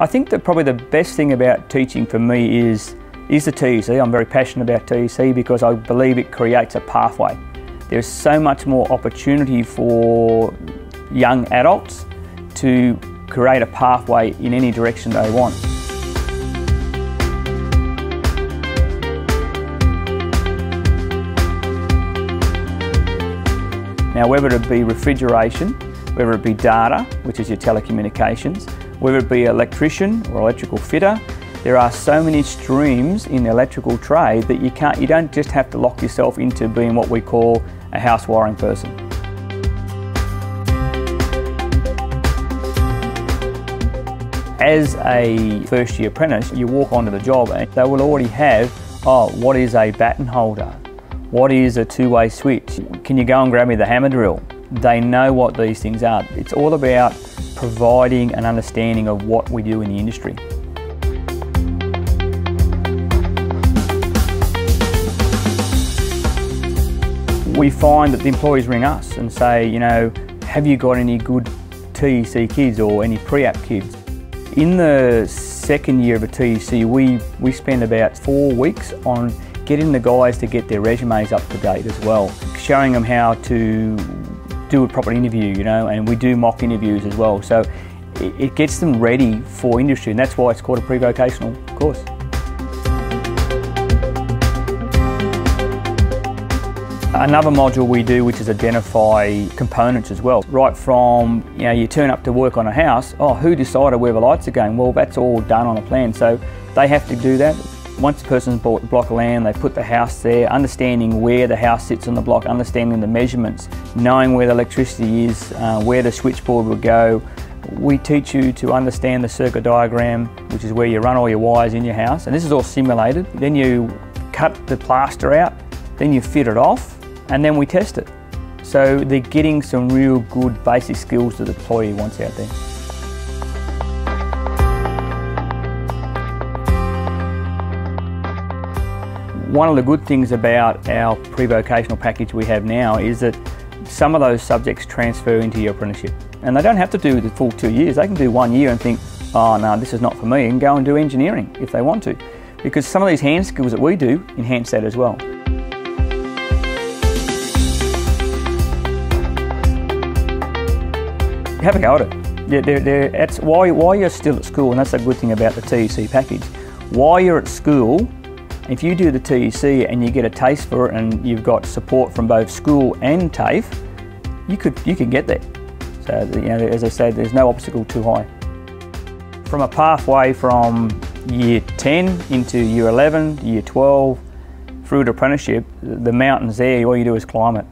I think that probably the best thing about teaching for me is, is the TEC. I'm very passionate about TEC because I believe it creates a pathway. There's so much more opportunity for young adults to create a pathway in any direction they want. Now whether it be refrigeration, whether it be data, which is your telecommunications, whether it be electrician or electrical fitter, there are so many streams in the electrical trade that you can't you don't just have to lock yourself into being what we call a house wiring person. As a first year apprentice, you walk onto the job and they will already have, oh, what is a batten holder? What is a two-way switch? Can you go and grab me the hammer drill? They know what these things are. It's all about providing an understanding of what we do in the industry. We find that the employees ring us and say, you know, have you got any good TEC kids or any pre-app kids? In the second year of a TEC, we, we spend about four weeks on getting the guys to get their resumes up to date as well, showing them how to do a proper interview, you know, and we do mock interviews as well. So it, it gets them ready for industry, and that's why it's called a pre-vocational course. Another module we do which is identify components as well. Right from, you know, you turn up to work on a house, oh, who decided where the lights are going? Well, that's all done on a plan. So they have to do that. Once the person's bought a block of land, they put the house there, understanding where the house sits on the block, understanding the measurements, knowing where the electricity is, uh, where the switchboard would go. We teach you to understand the circuit diagram, which is where you run all your wires in your house, and this is all simulated. Then you cut the plaster out, then you fit it off, and then we test it. So they're getting some real good basic skills that the employee wants out there. One of the good things about our pre-vocational package we have now is that some of those subjects transfer into your apprenticeship. And they don't have to do the full two years, they can do one year and think, oh no, this is not for me, and go and do engineering if they want to. Because some of these hand skills that we do enhance that as well. Have a go at it. Yeah, they're, they're, that's why, while you're still at school, and that's a good thing about the TEC package, while you're at school, if you do the TEC and you get a taste for it and you've got support from both school and TAFE, you could you can get there. So you know, as I said, there's no obstacle too high. From a pathway from year 10 into year 11, year 12, through to apprenticeship, the mountain's there, all you do is climb it.